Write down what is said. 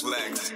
Flex.